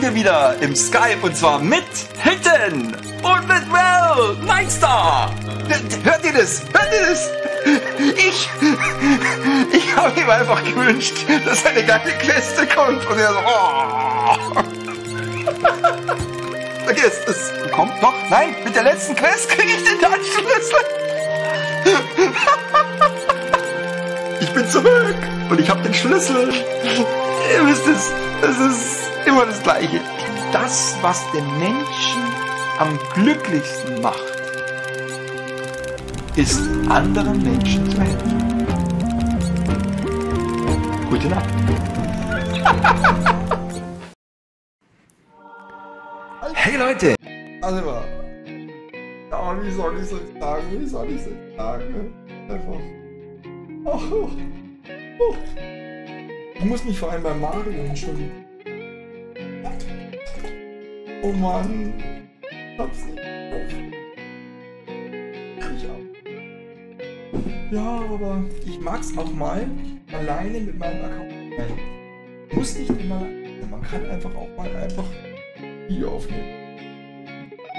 Sind wir wieder im Skype und zwar mit Hitten und mit Mel Nightstar. Hört ihr das? Hört ihr das? Ich, ich habe ihm einfach gewünscht, dass eine geile Queste kommt und er so, oh. Vergiss es. Kommt doch, nein, mit der letzten Quest kriege ich den Touchschlüssel. Ich bin zurück und ich habe den Schlüssel. Ihr wisst es, es ist immer das Gleiche. Das, was den Menschen am glücklichsten macht, ist anderen Menschen zu helfen. Gute Nacht. hey Leute! Also mal. Ja, wie soll ich es jetzt sagen? Wie soll ich es jetzt sagen? Einfach. Oh, oh. Ich muss mich vor allem bei Mario entschuldigen. Oh Mann. Ich hab's nicht. Ich auch. Ja, aber ich mag's auch mal alleine mit meinem Account sein. Muss nicht immer. Man kann einfach auch mal einfach Video aufnehmen.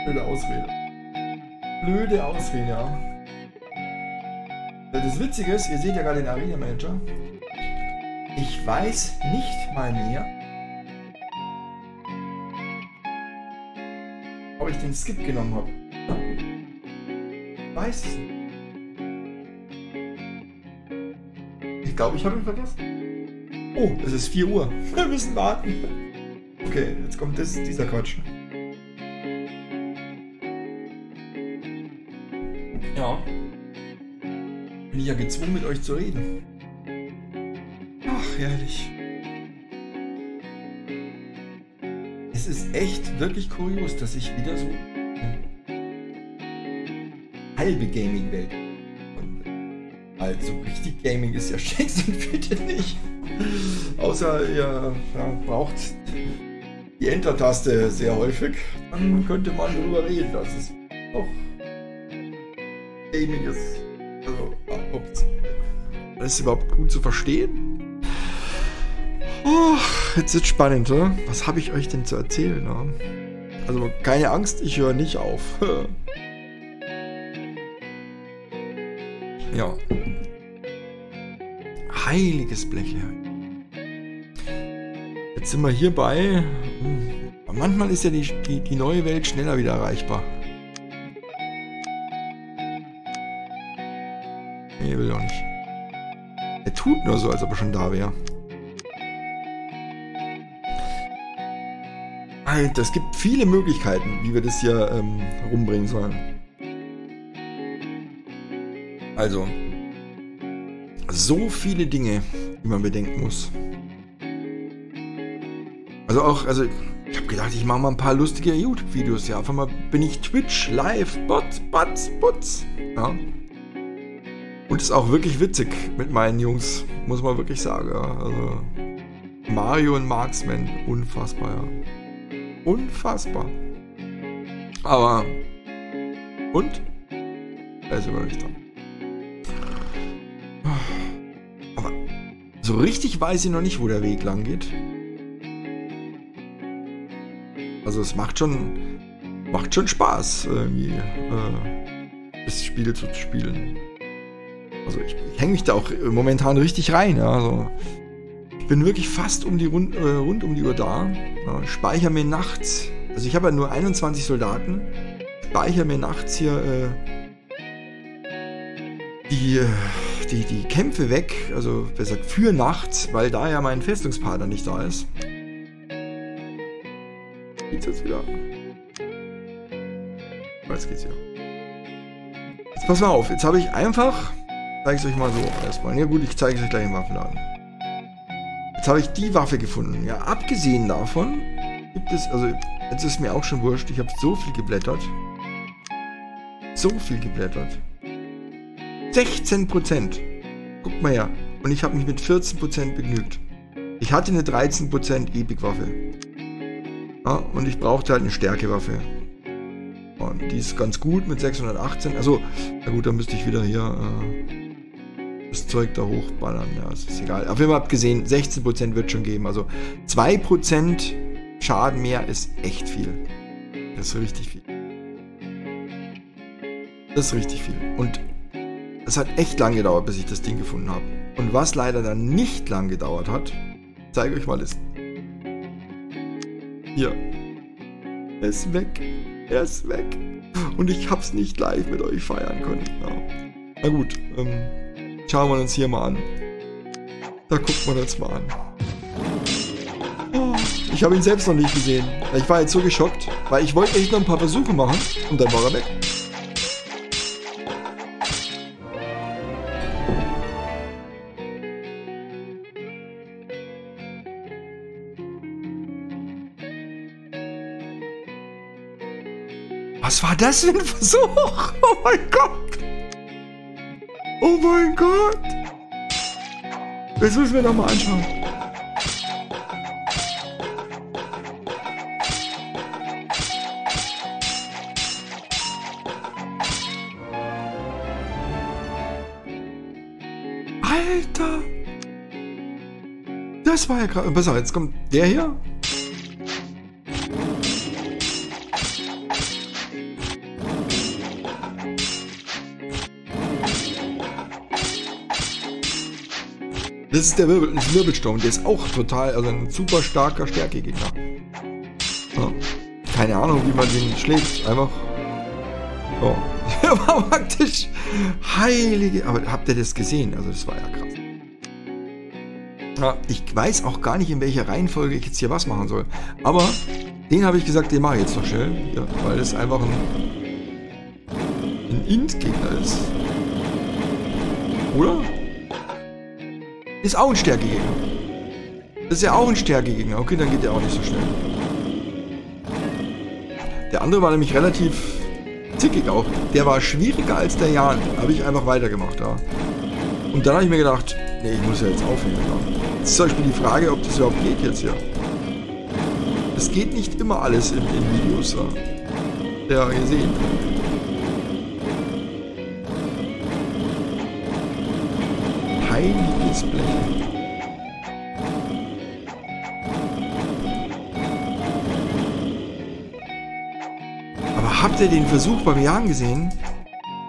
Blöde Ausrede. Blöde Ausrede, ja. Das Witzige ist, ihr seht ja gerade den Arena Manager. Ich weiß nicht mal mehr, den Skip genommen habe. Weiß es nicht. Ich glaube, ich habe ihn vergessen. Oh, es ist 4 Uhr. Wir müssen warten. Okay, jetzt kommt das, dieser Quatsch. Ja. Bin ich ja gezwungen, mit euch zu reden. Ach, herrlich. Ist echt wirklich kurios, dass ich wieder so halbe Gaming-Welt also richtig Gaming ist ja Shakespeare bitte nicht. Außer ihr ja, braucht die Enter-Taste sehr häufig. Dann könnte man darüber reden, dass es auch Gaming ist. Also, ob das ist überhaupt gut zu verstehen. Oh, jetzt ist spannend, oder? Was habe ich euch denn zu erzählen? Ne? Also keine Angst, ich höre nicht auf. ja. Heiliges Blech. Jetzt sind wir hierbei. Manchmal ist ja die, die, die neue Welt schneller wieder erreichbar. Nee, will auch nicht. Er tut nur so, als ob er schon da wäre. Alter, es gibt viele Möglichkeiten, wie wir das hier ähm, rumbringen sollen. Also, so viele Dinge, die man bedenken muss. Also auch, also ich habe gedacht, ich mache mal ein paar lustige YouTube-Videos. Ja, einfach mal bin ich Twitch live, Bots, Bots, Bots. Ja. Und ist auch wirklich witzig mit meinen Jungs, muss man wirklich sagen. Ja. Also Mario und Marksman, unfassbar, ja. Unfassbar. Aber und? Da ist immer nicht dran. Aber so richtig weiß ich noch nicht, wo der Weg lang geht. Also es macht schon, macht schon Spaß, irgendwie äh, das Spiel zu spielen. Also ich, ich hänge mich da auch momentan richtig rein. Ja, also bin wirklich fast um die rund, äh, rund um die Uhr da. Ja, speichere mir nachts, also ich habe ja nur 21 Soldaten, speichere mir nachts hier äh, die, die, die Kämpfe weg, also besser für nachts, weil da ja mein Festungspartner nicht da ist. Geht's jetzt wieder? Jetzt geht's wieder. Jetzt pass mal auf, jetzt habe ich einfach, zeige ich euch mal so erstmal. Ja gut, ich zeige es euch gleich im Waffenladen. Jetzt habe ich die Waffe gefunden. Ja, abgesehen davon gibt es, also jetzt ist mir auch schon wurscht, ich habe so viel geblättert. So viel geblättert. 16%. Guck mal her. Und ich habe mich mit 14% begnügt. Ich hatte eine 13% Epic-Waffe. Ja, und ich brauchte halt eine Stärkewaffe. Und die ist ganz gut mit 618. Also, na gut, dann müsste ich wieder hier das Zeug da hochballern. Ja, es ist egal. Auf jeden Fall habt gesehen, 16% wird schon geben. Also 2% Schaden mehr ist echt viel. Das ist richtig viel. Das ist richtig viel. Und es hat echt lang gedauert, bis ich das Ding gefunden habe. Und was leider dann nicht lang gedauert hat, zeige euch mal das. Hier. Er ist weg. Er ist weg. Und ich hab's nicht live mit euch feiern können. Ja. Na gut, ähm, schauen wir uns hier mal an. Da guckt man uns mal an. Ich habe ihn selbst noch nicht gesehen. Ich war jetzt so geschockt, weil ich wollte echt noch ein paar Versuche machen und dann war er weg. Was war das für ein Versuch? Oh mein Gott! Oh mein Gott! Das müssen wir nochmal anschauen. Alter! Das war ja gerade. Auf, jetzt kommt der hier. Das ist der Wirbel, Wirbelsturm. Der ist auch total, also ein super starker Stärkegegner. Ja. Keine Ahnung, wie man den schlägt. Einfach. Oh. Der war praktisch heilige. Aber habt ihr das gesehen? Also, das war ja krass. Ja, ich weiß auch gar nicht, in welcher Reihenfolge ich jetzt hier was machen soll. Aber den habe ich gesagt, den mache ich jetzt noch schnell. Ja, weil das einfach ein, ein Int-Gegner ist. Oder? Ist auch ein Stärkegegner. Das ist ja auch ein Stärkegegner. Okay, dann geht der auch nicht so schnell. Der andere war nämlich relativ zickig auch. Der war schwieriger als der Jan. Habe ich einfach weitergemacht da. Ja. Und dann habe ich mir gedacht, nee, ich muss ja jetzt aufhören. Jetzt ist zum Beispiel die Frage, ob das überhaupt geht jetzt hier. Es geht nicht immer alles in, in Videos. Ja, ja gesehen. Heiliges. Aber habt ihr den Versuch beim Jagen gesehen?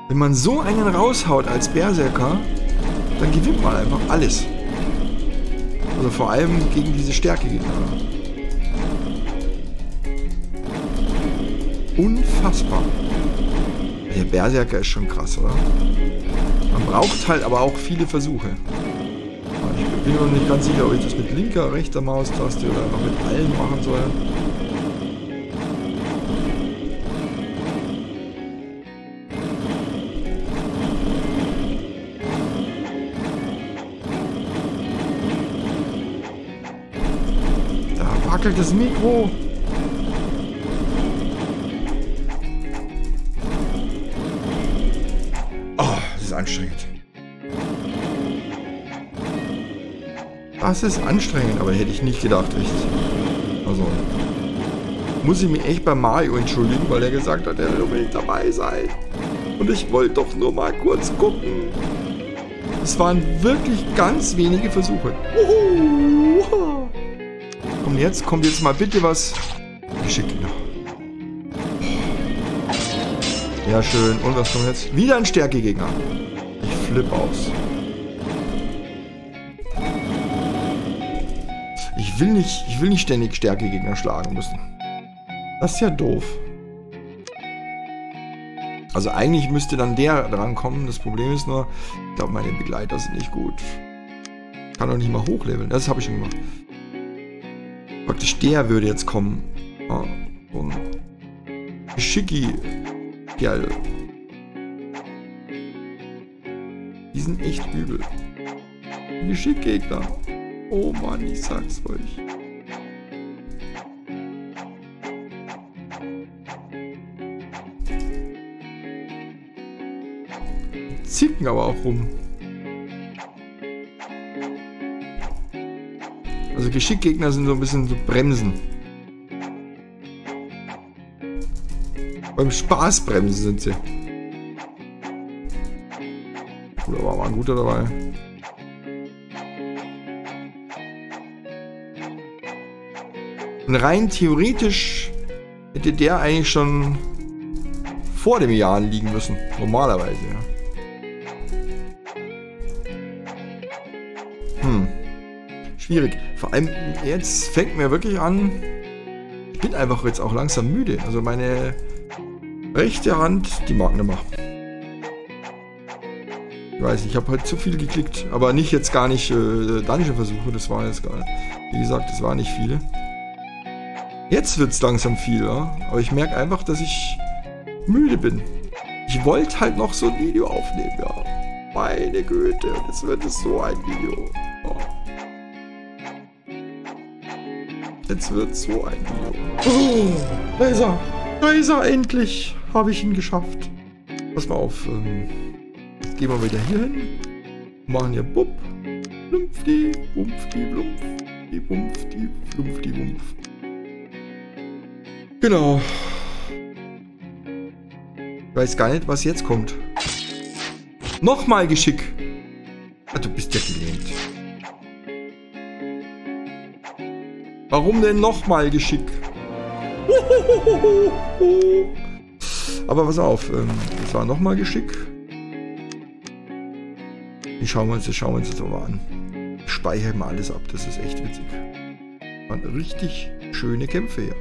Wenn man so einen raushaut als Berserker, dann gewinnt man einfach alles. Also vor allem gegen diese Stärkegegner. Unfassbar. Der Berserker ist schon krass, oder? Man braucht halt aber auch viele Versuche. Ich bin noch nicht ganz sicher, ob ich das mit linker, rechter Maustaste oder noch mit allen machen soll. Da wackelt das Mikro. Anstrengend. Das ist anstrengend, aber hätte ich nicht gedacht, echt. Also, muss ich mich echt bei Mario entschuldigen, weil er gesagt hat, er will unbedingt dabei sein. Und ich wollte doch nur mal kurz gucken. Es waren wirklich ganz wenige Versuche. Uhu. Und jetzt kommt jetzt mal bitte was geschickt. Ja, schön. Und was kommt jetzt? Wieder ein Stärkegegner. Ich flipp aus. Ich will nicht, ich will nicht ständig Stärkegegner schlagen müssen. Das ist ja doof. Also eigentlich müsste dann der drankommen. Das Problem ist nur, ich glaube, meine Begleiter sind nicht gut. Kann doch nicht mal hochleveln. Das habe ich schon gemacht. Praktisch der würde jetzt kommen. Ah, so ein Schicki Kerl. Die sind echt übel. Geschickgegner. Oh Mann, ich sag's euch. Zicken aber auch rum. Also Geschickgegner sind so ein bisschen so Bremsen. Beim Spaßbremsen sind sie cool, aber war ein guter dabei. Und rein theoretisch hätte der eigentlich schon vor dem Jahr liegen müssen. Normalerweise, ja. Hm. Schwierig. Vor allem jetzt fängt mir wirklich an. Ich bin einfach jetzt auch langsam müde. Also meine rechte Hand, die mag nicht mehr. Ich weiß, ich habe halt zu viel geklickt. Aber nicht jetzt gar nicht äh, Dungeon-Versuche. Das waren jetzt gar nicht. Wie gesagt, das waren nicht viele. Jetzt wird es langsam viel, ja? aber ich merke einfach, dass ich müde bin. Ich wollte halt noch so ein Video aufnehmen, ja. Meine Güte, jetzt wird es so ein Video. Oh. Jetzt wird es so ein Video. Oh, da ist er. Da ist er, endlich. Habe ich ihn geschafft. Pass mal auf. Ähm, gehen wir wieder hier hin. Machen hier Bub. Flumpfdi, Wumpfdi, Blumpf. Die Wumpfdi, Flumpfdi, Wumpf. Genau. Ich weiß gar nicht, was jetzt kommt. Nochmal Geschick. Ah, du bist ja gelähmt. Warum denn nochmal Geschick? Aber pass auf, ähm, das war nochmal Geschick. Die schauen wir uns, das schauen wir uns jetzt aber an. Speichern mal alles ab, das ist echt witzig. Waren richtig schöne Kämpfe, ja.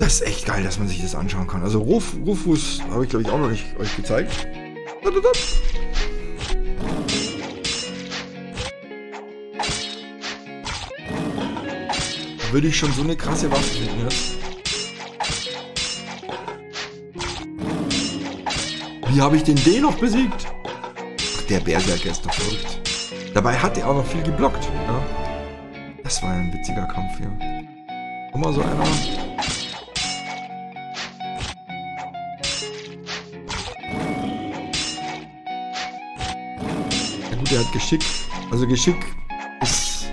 Das ist echt geil, dass man sich das anschauen kann. Also Ruf, Rufus habe ich glaube ich auch noch nicht euch gezeigt. Da, würde ich schon so eine krasse Waffe finden, ja? Wie habe ich den noch besiegt? Der Berserker ist doch verrückt. Dabei hat er auch noch viel geblockt. Ja? Das war ein witziger Kampf hier. Komm mal so einer. der hat Geschick. Also Geschick ist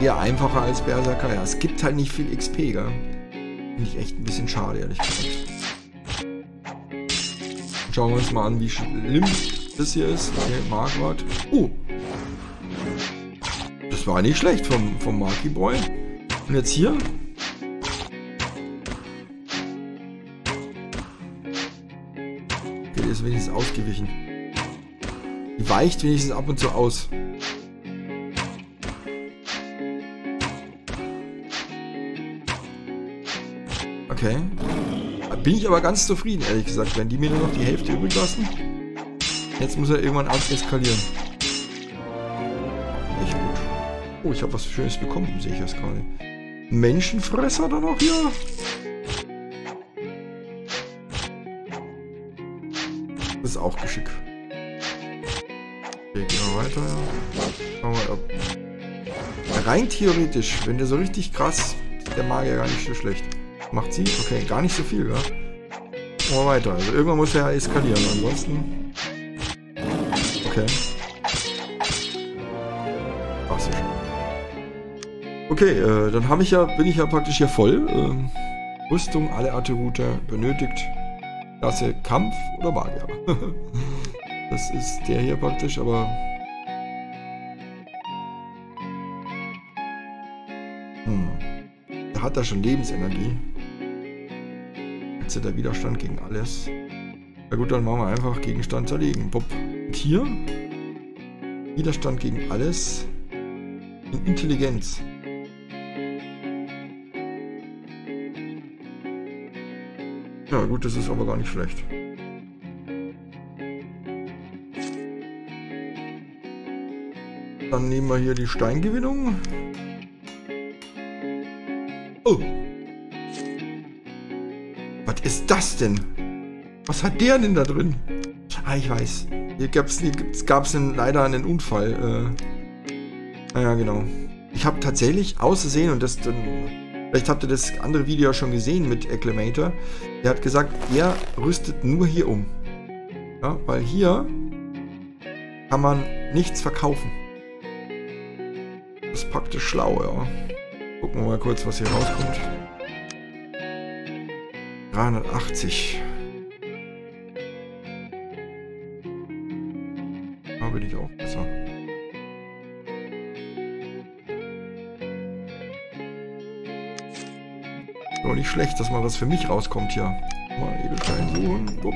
eher einfacher als Berserker. Ja, es gibt halt nicht viel XP, gell? Finde ich echt ein bisschen schade, ehrlich gesagt. Schauen wir uns mal an, wie schlimm das hier ist. Okay, Marquardt. Oh! Das war nicht schlecht vom, vom Marky Boy. Und jetzt hier? Okay, der ist wenigstens ausgewichen. Die weicht wenigstens ab und zu aus. Okay. Bin ich aber ganz zufrieden, ehrlich gesagt. Wenn die mir nur noch die Hälfte übrig lassen. Jetzt muss er irgendwann eskalieren. Echt gut. Oh, ich habe was Schönes bekommen, sehe ich jetzt gerade. Menschenfresser da noch hier? Das ist auch Geschick. Okay, gehen wir weiter. Schauen wir ob. Rein theoretisch, wenn der so richtig krass, der Magier gar nicht so schlecht. Macht sie? Okay, gar nicht so viel, ja. Gehen wir weiter. Also irgendwann muss er ja eskalieren. Ansonsten. Okay. Ach so. Okay, äh, dann habe ich ja, bin ich ja praktisch hier voll. Ähm, Rüstung, alle Attribute benötigt. Klasse Kampf oder Magier. Das ist der hier praktisch, aber... Hm. Da hat er schon Lebensenergie. Jetzt hat er Widerstand gegen alles. Na gut, dann machen wir einfach Gegenstand zerlegen. Bob. Und hier? Widerstand gegen alles. In Intelligenz. Ja gut, das ist aber gar nicht schlecht. Dann nehmen wir hier die Steingewinnung. Oh. Was ist das denn? Was hat der denn da drin? Ah, ich weiß. Hier gab es gab's leider einen Unfall. Äh, naja, genau. Ich habe tatsächlich auszusehen und das dann... Vielleicht habt ihr das andere Video schon gesehen mit Acclamator. Der hat gesagt, er rüstet nur hier um. Ja, weil hier kann man nichts verkaufen ist praktisch schlau, ja. Gucken wir mal kurz, was hier rauskommt. 380. nicht schlecht, dass mal was für mich rauskommt hier. Mal Edelstein suchen. Upp.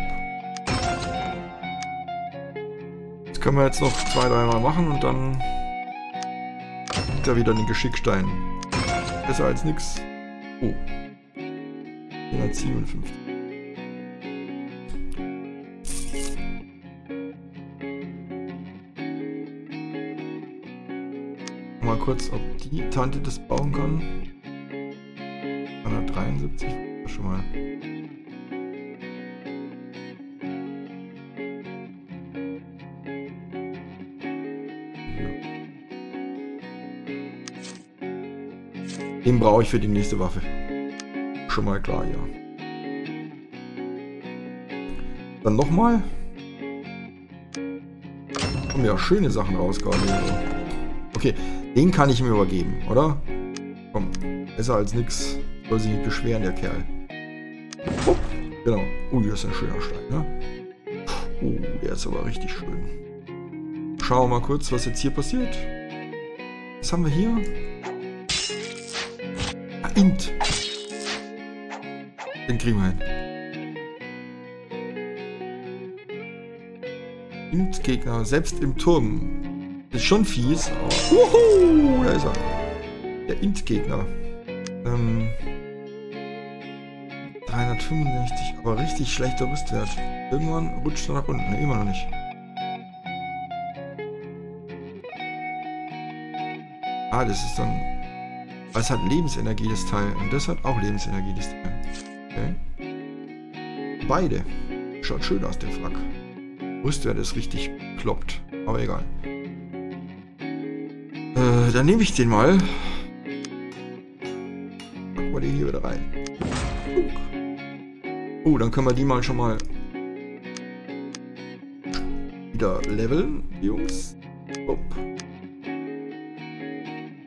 Das können wir jetzt noch zwei, dreimal machen und dann gibt er wieder den Geschickstein. Besser als nix. Oh. 457. Mal kurz, ob die Tante das bauen kann. 173, schon mal. Den brauche ich für die nächste Waffe. Schon mal klar, ja. Dann nochmal. Kommen ja schöne Sachen raus gerade. Okay, den kann ich mir übergeben, oder? Komm, besser als nix. Soll sich nicht beschweren, der Kerl. Genau. Oh, hier ist ein schöner Stein, ne? Oh, der ist aber richtig schön. Schauen wir mal kurz, was jetzt hier passiert. Was haben wir hier? Int. Den kriegen wir hin. Int-Gegner, selbst im Turm. Ist schon fies, aber... Wuhu, da ist er. Der Int-Gegner. Ähm... 365, aber richtig schlechter Rüstwert. Irgendwann rutscht er nach unten. Ne, immer noch nicht. Ah, das ist dann es hat Lebensenergie, das Teil. Und das hat auch Lebensenergie, das Teil. Okay. Beide. Schaut schön aus, der Frack. Rüstwert ist richtig kloppt. Aber egal. Äh, dann nehme ich den mal. Wir den hier wieder rein. Oh, dann können wir die mal schon mal wieder leveln, Jungs. Upp.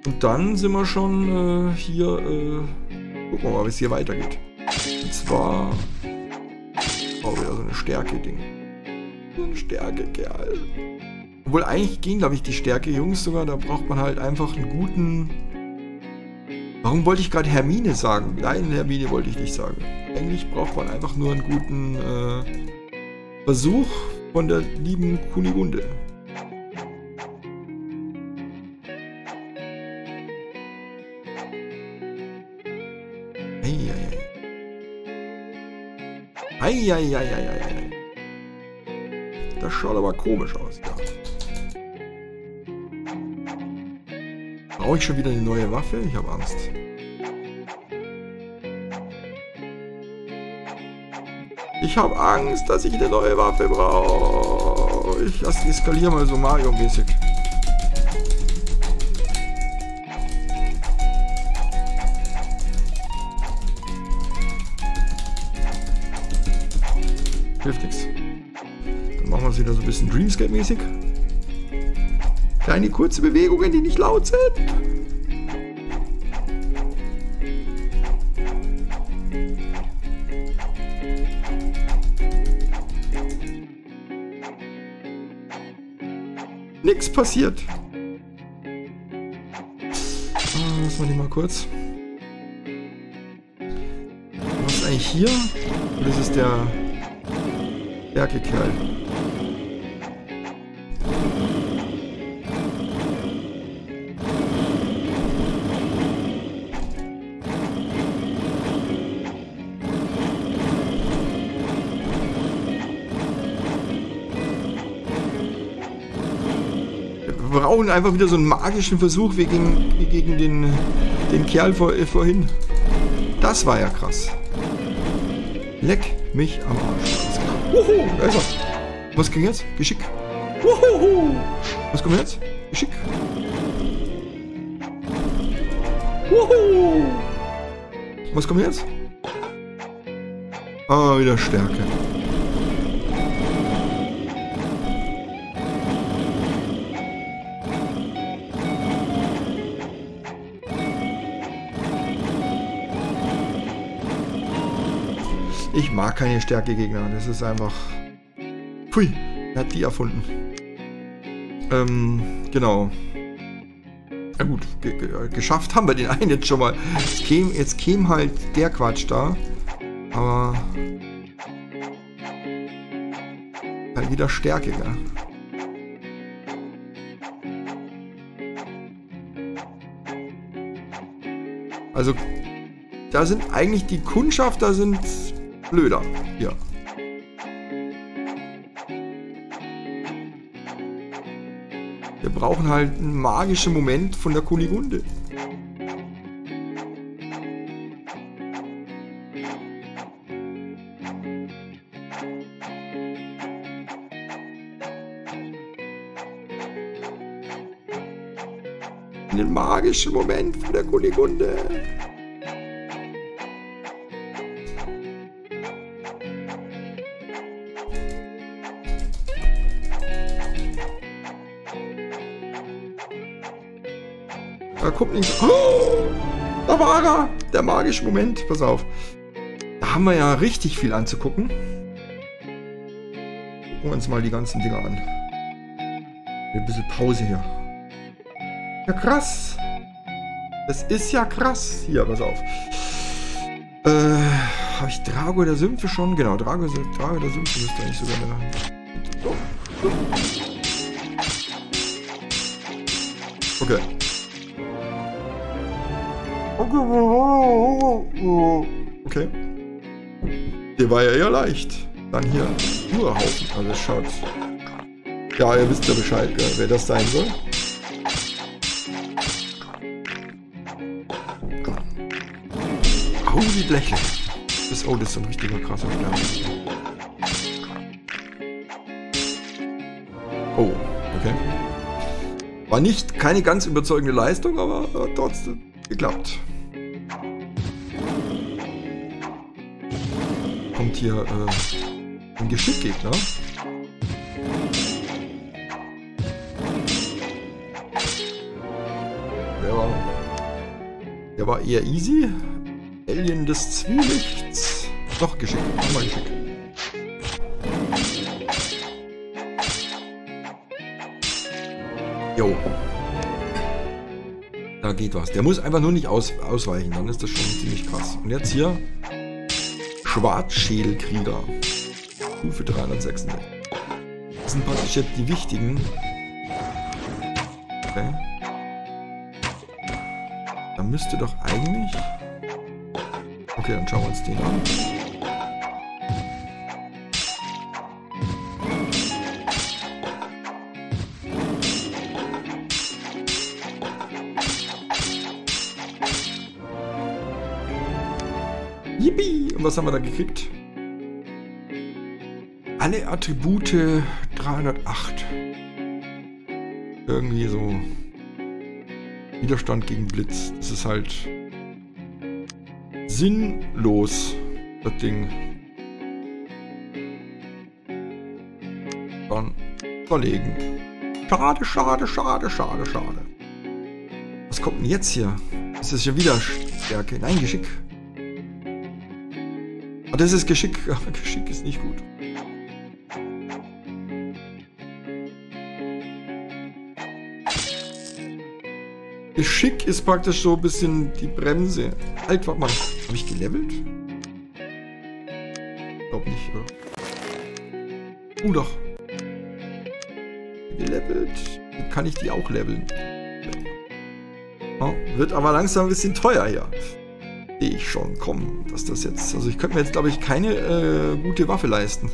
Und dann sind wir schon äh, hier, äh, gucken wir mal, wie es hier weitergeht. Und zwar, oh, wieder so eine Stärke-Ding. So eine Stärke, Kerl. Obwohl eigentlich gehen, glaube ich, die Stärke-Jungs sogar, da braucht man halt einfach einen guten... Warum wollte ich gerade Hermine sagen? Nein, Hermine wollte ich nicht sagen. Eigentlich braucht man einfach nur einen guten äh, Versuch von der lieben Kunigunde. Eieieiei. Das schaut aber komisch aus, ja. Brauche ich schon wieder eine neue Waffe? Ich habe Angst. Ich habe Angst, dass ich eine neue Waffe brauche. Ich eskaliere mal so Mario-mäßig. Hilft nichts. Dann machen wir es wieder so ein bisschen Dreamscape-mäßig. Kleine kurze Bewegungen, die nicht laut sind. Nix passiert. Ah, lassen wir die mal kurz. Was ist eigentlich hier? Das ist der Stärke, Brauchen einfach wieder so einen magischen Versuch wie gegen, wie gegen den, den Kerl vor, äh, vorhin. Das war ja krass. Leck mich am Arsch. Wuhu, da ist er. Was ging jetzt? Geschick. Wuhu. Was kommt jetzt? Geschick. Wuhu. Was kommt jetzt? Ah, wieder Stärke. Ich mag keine Stärke-Gegner. Das ist einfach... Pfui, er hat die erfunden. Ähm, genau. Na gut, ge geschafft haben wir den einen jetzt schon mal. Jetzt käme, jetzt käme halt der Quatsch da. Aber... Halt wieder stärkiger. Also, da sind eigentlich die Kundschafter sind blöder. Hier. Wir brauchen halt einen magischen Moment von der Kunigunde. Einen magischen Moment von der Kunigunde. Da kommt nicht. Oh, da war er! Der magische Moment. Pass auf. Da haben wir ja richtig viel anzugucken. Gucken wir uns mal die ganzen Dinger an. Ein bisschen Pause hier. Ja, krass. Das ist ja krass. Hier, pass auf. Äh, habe ich Drago der Sümpfe schon? Genau, Drago, Drago der Sümpfe müsste eigentlich sogar eine... Doch, doch. Okay. Okay. Der war ja eher leicht. Dann hier Urhaufen. Also schaut. Ja, ihr wisst ja Bescheid, wer das sein soll. Die Bleche. Das, oh, das ist ein richtiger krasser Stern. Oh, okay. War nicht keine ganz überzeugende Leistung, aber äh, trotzdem geklappt. Kommt hier äh, ein Geschickgegner. Der war, der war eher easy. Alien des Zwielichts. Doch, Geschick. Nochmal Geschick. Jo. Da geht was. Der muss einfach nur nicht aus, ausweichen, dann ist das schon ziemlich krass. Und jetzt hier Schwarzschädelkrieger. Stufe 366. Das sind praktisch jetzt die wichtigen. Okay. Da müsste doch eigentlich... Okay, dann schauen wir uns den an. Was haben wir da gekriegt? Alle Attribute 308. Irgendwie so Widerstand gegen Blitz. Das ist halt sinnlos, das Ding. Dann verlegen. Schade, schade, schade, schade, schade. Was kommt denn jetzt hier? Ist das schon wieder Stärke? Nein, Geschick. Ah, das ist Geschick. Geschick ist nicht gut. Geschick ist praktisch so ein bisschen die Bremse. Halt, warte mal. Habe ich gelevelt? Glaub nicht, oder? Oh, doch. Gelevelt. Kann ich die auch leveln? Ja, wird aber langsam ein bisschen teuer hier. Sehe ich schon, komm, dass das jetzt... Also ich könnte mir jetzt, glaube ich, keine äh, gute Waffe leisten.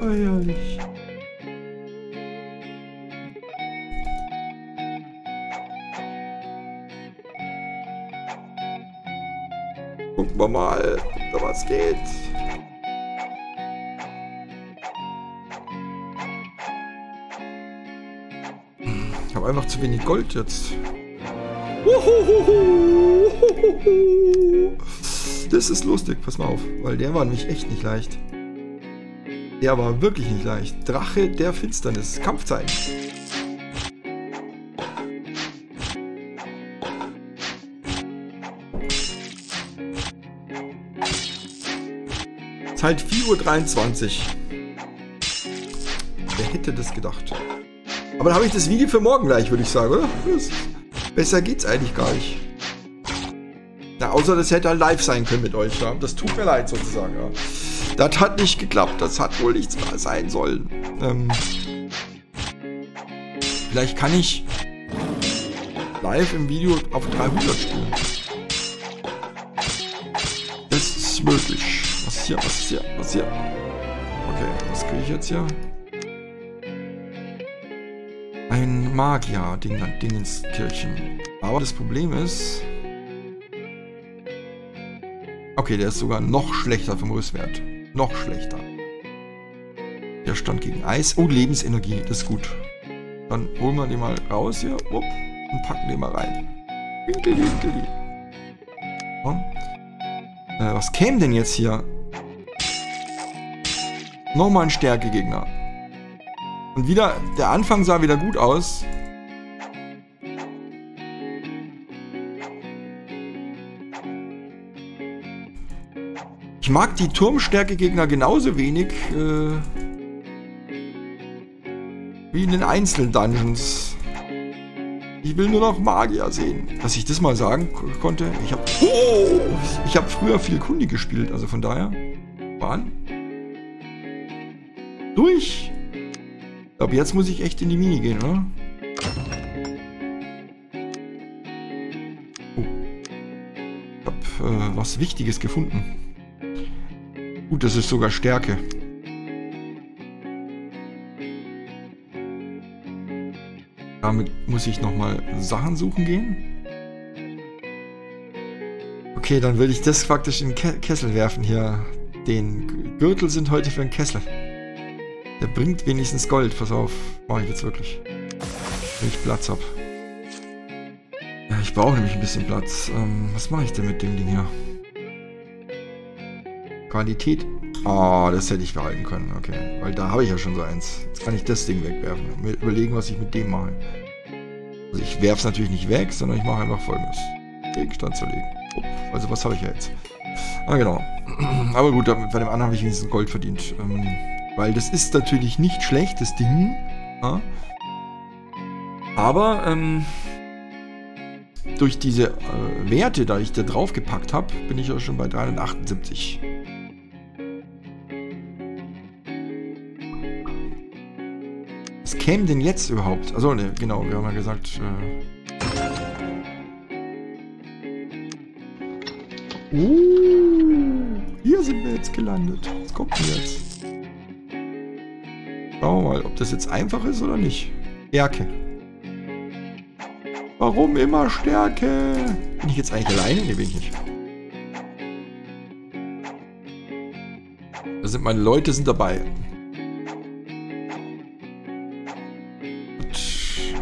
Oh, herrlich. Gucken wir mal, ob da was geht. Ich habe einfach zu wenig Gold jetzt. Das ist lustig, pass mal auf, weil der war nämlich echt nicht leicht. Der war wirklich nicht leicht. Drache der Finsternis, Kampfzeichen. Ist halt 4.23 Uhr. Wer hätte das gedacht? Aber dann habe ich das Video für morgen gleich, würde ich sagen, oder? Das, besser geht's eigentlich gar nicht. Na, außer das hätte halt live sein können mit euch. Ja? Das tut mir leid sozusagen. Ja. Das hat nicht geklappt. Das hat wohl nichts sein sollen. Ähm, vielleicht kann ich live im Video auf 300 spielen. Das ist möglich. Was ist hier? Was ist hier? Was ist hier? Okay, was kriege ich jetzt hier? Magier, Ding, Dingenskirchen. Aber das Problem ist... Okay, der ist sogar noch schlechter vom Rüstwert. Noch schlechter. Der stand gegen Eis. Oh, Lebensenergie, das ist gut. Dann holen wir den mal raus hier. Upp, und packen den mal rein. Winkeli, winkeli. Äh, was käme denn jetzt hier? Nochmal ein Stärkegegner. Und wieder, der Anfang sah wieder gut aus. Ich mag die Turmstärke-Gegner genauso wenig äh, wie in den einzelnen Dungeons. Ich will nur noch Magier sehen. Dass ich das mal sagen konnte. Ich habe ich hab früher viel Kunde gespielt, also von daher. Bahn. Durch. Glaube, jetzt muss ich echt in die Mini gehen, oder? Oh. Ich habe äh, was Wichtiges gefunden. Gut, das ist sogar Stärke. Damit muss ich nochmal Sachen suchen gehen. Okay, dann würde ich das faktisch in den Ke Kessel werfen hier. Den Gürtel sind heute für den Kessel. Der bringt wenigstens Gold. Pass auf. Mache ich jetzt wirklich. Wenn ich Platz habe. Ja, ich brauche nämlich ein bisschen Platz. Ähm, was mache ich denn mit dem Ding hier? Qualität. Oh, das hätte ich behalten können. Okay. Weil da habe ich ja schon so eins. Jetzt kann ich das Ding wegwerfen. Mir überlegen, was ich mit dem mache. Also ich werfe es natürlich nicht weg, sondern ich mache einfach folgendes. Gegenstand zerlegen. Also was habe ich ja jetzt? Ah, genau. Aber gut, bei dem anderen habe ich wenigstens Gold verdient. Ähm, weil das ist natürlich nicht schlecht, das Ding. Ja? Aber ähm, durch diese äh, Werte, da ich da drauf gepackt habe, bin ich ja schon bei 378. Was käme denn jetzt überhaupt? Also ne, genau, wir haben ja gesagt... Äh uh, hier sind wir jetzt gelandet. Was kommt denn jetzt? Schauen wir mal, ob das jetzt einfach ist oder nicht. Stärke. Warum immer Stärke? Bin ich jetzt eigentlich alleine? Ne, bin ich nicht. Da sind meine Leute sind dabei.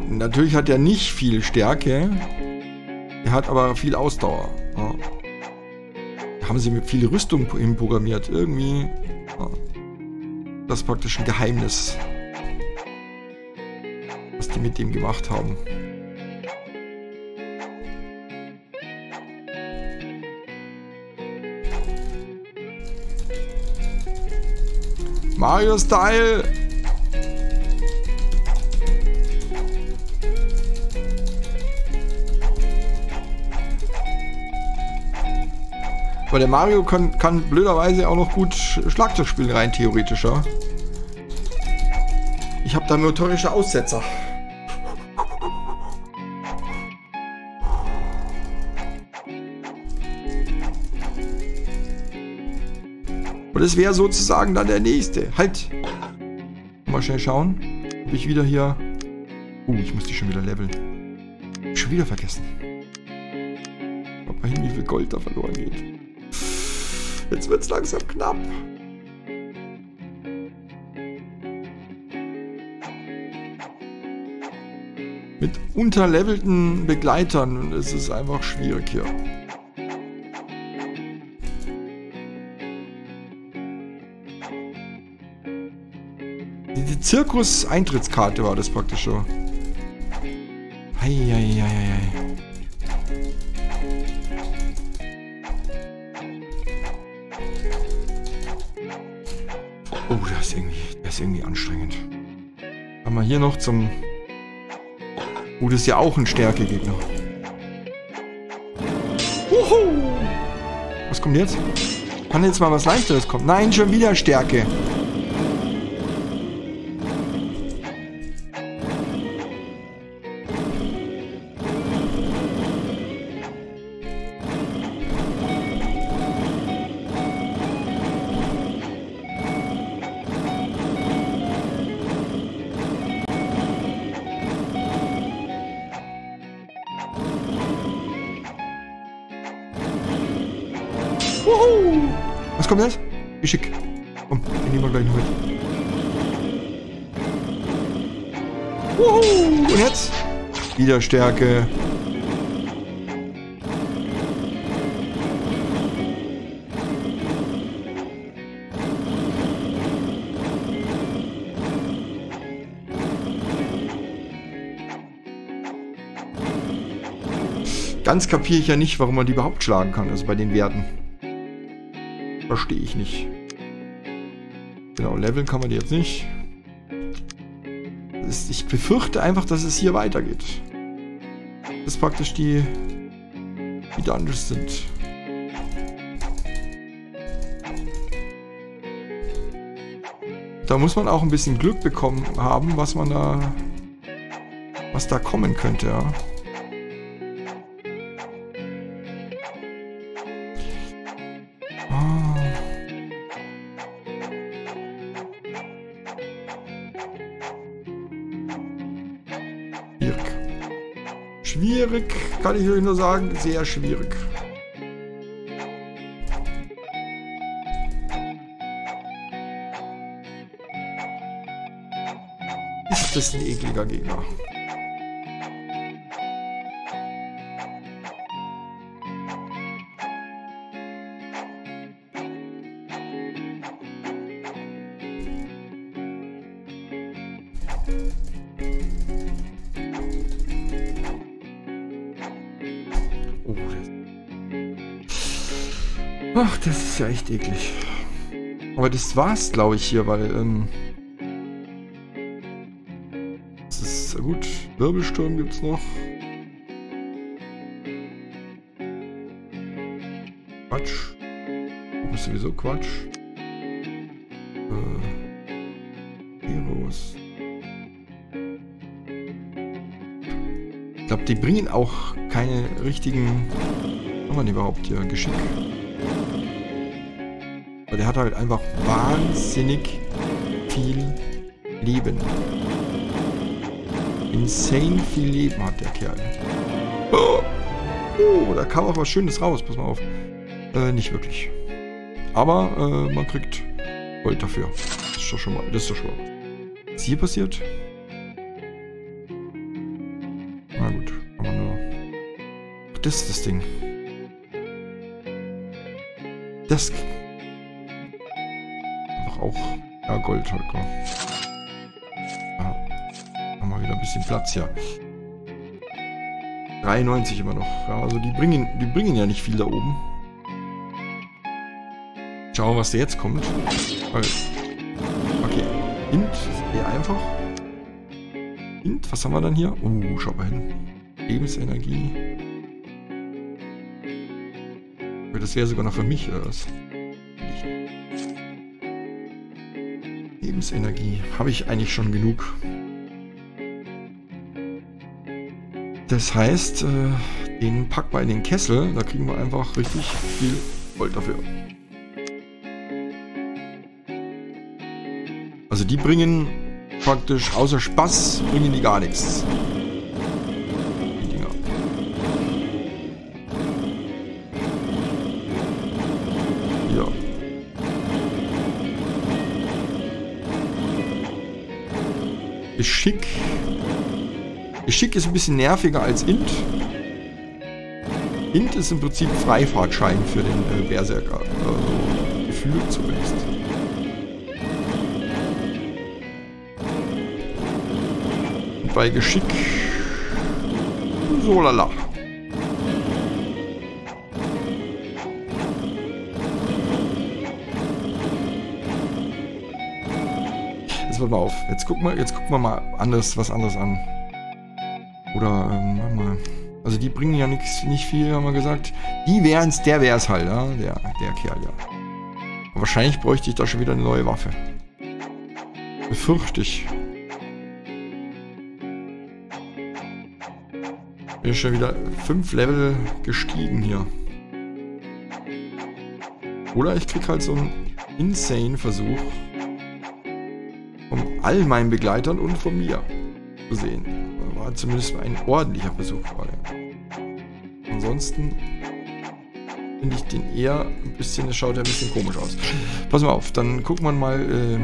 Und natürlich hat er nicht viel Stärke. Er hat aber viel Ausdauer. Ja. Haben sie mit viel Rüstung programmiert. Irgendwie. Ja. Das ist praktisch ein Geheimnis. Was die mit dem gemacht haben. Mario Style! Aber der Mario kann, kann blöderweise auch noch gut Schlagzeug spielen, rein theoretischer. Ich habe da motorische Aussetzer. Und es wäre sozusagen dann der nächste. Halt! Mal schnell schauen, ob ich wieder hier... Uh, ich muss die schon wieder leveln. Schon wieder vergessen. Guck mal hin, wie viel Gold da verloren geht. Jetzt wird es langsam knapp. Mit unterlevelten Begleitern ist es einfach schwierig hier. Die Zirkus-Eintrittskarte war das praktisch schon. Oh, das ist irgendwie, das ist irgendwie anstrengend. Haben wir hier noch zum Oh, das ist ja auch ein Stärkegegner. Wuhu! Was kommt jetzt? Kann jetzt mal was leichteres kommen? Nein, schon wieder Stärke. Wieder Stärke. Ganz kapiere ich ja nicht, warum man die überhaupt schlagen kann, also bei den Werten. Verstehe ich nicht. Genau, leveln kann man die jetzt nicht. Ich befürchte einfach, dass es hier weitergeht. Das praktisch die, die Dungeons sind. Da muss man auch ein bisschen Glück bekommen haben, was man da, was da kommen könnte, ja. Kann ich euch nur sagen. Sehr schwierig. Ist das ein ekliger Gegner? Ach, das ist ja echt eklig. Aber das war's, glaube ich, hier, weil, ähm... Das ist gut. Wirbelsturm gibt's noch. Quatsch. Oh, ist sowieso Quatsch. Äh... Heroes. Ich glaube, die bringen auch keine richtigen... Was haben wir überhaupt hier? Geschick. Weil der hat halt einfach wahnsinnig viel Leben. Insane viel Leben hat der Kerl. Oh, oh da kam auch was Schönes raus. Pass mal auf. Äh, nicht wirklich. Aber äh, man kriegt Gold dafür. Das ist doch schon mal. Das ist doch schon mal. Was ist hier passiert? Na gut, aber nur. Das ist das Ding. Das Gold halt. Ja, haben wir wieder ein bisschen Platz hier. 93 immer noch. Ja, also die bringen, die bringen ja nicht viel da oben. Schauen wir, was da jetzt kommt. Okay. Int ist eher einfach. Int, was haben wir dann hier? Oh, schau mal hin. Lebensenergie. Das wäre sogar noch für mich, oder was? Lebensenergie habe ich eigentlich schon genug. Das heißt, äh, den packen wir in den Kessel. Da kriegen wir einfach richtig viel Gold dafür. Also die bringen praktisch außer Spaß, bringen die gar nichts. Geschick. Geschick ist ein bisschen nerviger als Int. Int ist im Prinzip Freifahrtschein für den äh, Berserker. Also gefühlt zumindest. Und bei Geschick so lala. Jetzt warte mal auf. Jetzt gucken wir, jetzt gucken wir mal anderes, was anderes an. Oder, ähm, mal. Also die bringen ja nix, nicht viel, haben wir gesagt. Die wären's, der wär's halt, ja? Der, der Kerl, ja. Aber wahrscheinlich bräuchte ich da schon wieder eine neue Waffe. Befürchte ich. Bin schon wieder fünf Level gestiegen hier. Oder ich krieg halt so einen insane Versuch all meinen Begleitern und von mir zu sehen. War zumindest ein ordentlicher Versuch gerade. Ansonsten finde ich den eher ein bisschen, das schaut ja ein bisschen komisch aus. Pass mal auf, dann gucken wir mal. Äh,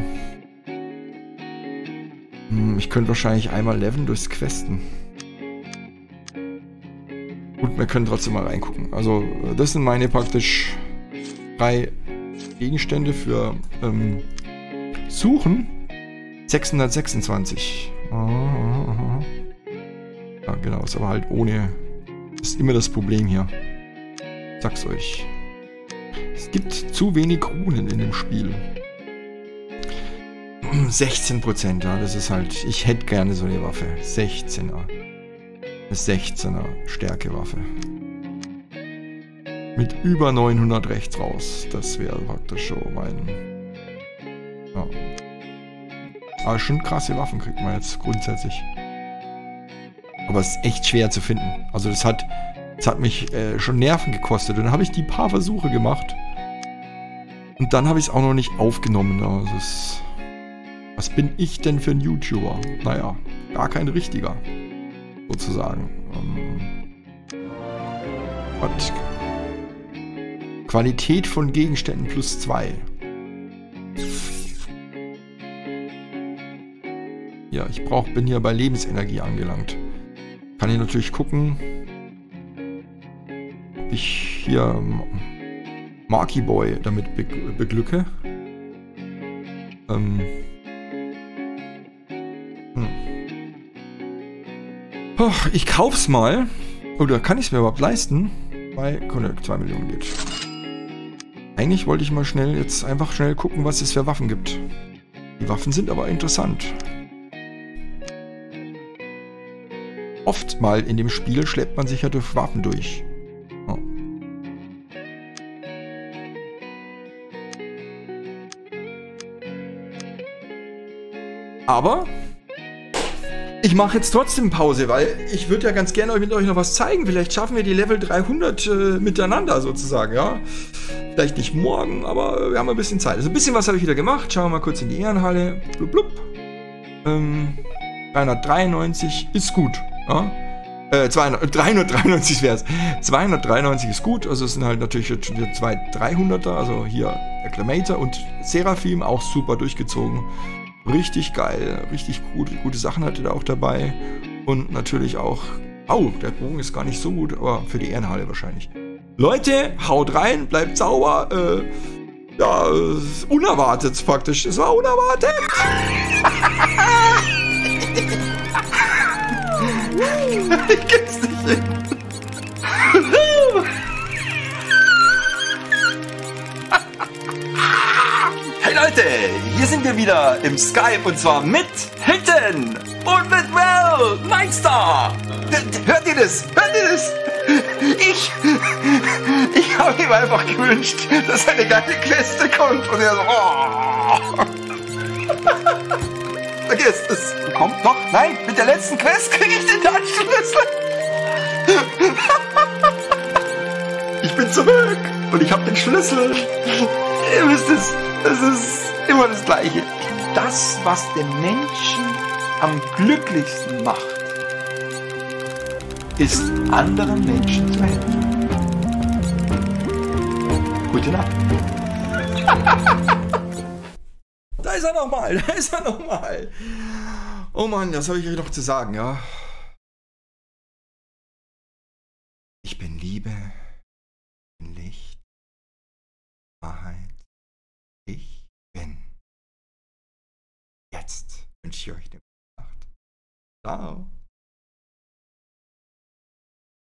hm, ich könnte wahrscheinlich einmal leveln durchs Questen. Gut, wir können trotzdem mal reingucken. Also, das sind meine praktisch drei Gegenstände für ähm, Suchen. 626. Ja, genau, ist aber halt ohne... Ist immer das Problem hier. Sag's euch. Es gibt zu wenig Runen in dem Spiel. 16%, ja, das ist halt... Ich hätte gerne so eine Waffe. 16er. Eine 16er Stärkewaffe. Mit über 900 rechts raus. Das wäre praktisch so mein... Ja. Aber schon krasse Waffen kriegt man jetzt grundsätzlich. Aber es ist echt schwer zu finden. Also das hat, das hat mich äh, schon Nerven gekostet. Und dann habe ich die paar Versuche gemacht. Und dann habe ich es auch noch nicht aufgenommen. Also es, was bin ich denn für ein YouTuber? Naja, gar kein richtiger. Sozusagen. Ähm? Qualität von Gegenständen plus 2. Ja, ich brauch, bin hier bei Lebensenergie angelangt. Kann ich natürlich gucken, ob ich hier Marky Boy damit be beglücke. Ähm. Hm. Oh, ich kauf's mal. Oder kann ich es mir überhaupt leisten? Bei Connect 2 Millionen geht. Eigentlich wollte ich mal schnell jetzt einfach schnell gucken, was es für Waffen gibt. Die Waffen sind aber interessant. Oft mal in dem Spiel schleppt man sich ja durch Waffen durch. Aber ich mache jetzt trotzdem Pause, weil ich würde ja ganz gerne mit euch noch was zeigen. Vielleicht schaffen wir die Level 300 äh, miteinander sozusagen, ja. Vielleicht nicht morgen, aber wir haben ein bisschen Zeit. Also ein bisschen was habe ich wieder gemacht. Schauen wir mal kurz in die Ehrenhalle. Blub, blub. Ähm, 393 ist gut. Ja? Äh, 200, 393 wäre es. 293 ist gut, also es sind halt natürlich jetzt schon zwei 300er, also hier Acclamator und Seraphim auch super durchgezogen. Richtig geil, richtig gut, gute Sachen hatte er auch dabei. Und natürlich auch, oh, der Bogen ist gar nicht so gut, aber für die Ehrenhalle wahrscheinlich. Leute, haut rein, bleibt sauber. Äh, ja, unerwartet praktisch. Es war unerwartet. ich krieg's nicht hin. Hey Leute, hier sind wir wieder im Skype und zwar mit Hitten und mit Well Nightstar. Hört ihr das? Hört ihr das? Ich, ich habe ihm einfach gewünscht, dass eine geile Queste kommt und er so, oh. Vergiss es. Kommt noch? Nein, mit der letzten Quest kriege ich den Taschenschlüssel. Ich bin zurück und ich habe den Schlüssel. Ihr wisst es, es ist immer das Gleiche. Das, was den Menschen am glücklichsten macht, ist anderen Menschen zu helfen. Gute Nacht. er nochmal, da ist er nochmal. Oh Mann, das habe ich euch noch zu sagen, ja. Ich bin Liebe, bin Licht, Wahrheit. Ich bin. Jetzt wünsche ich euch eine gute Nacht. Ciao.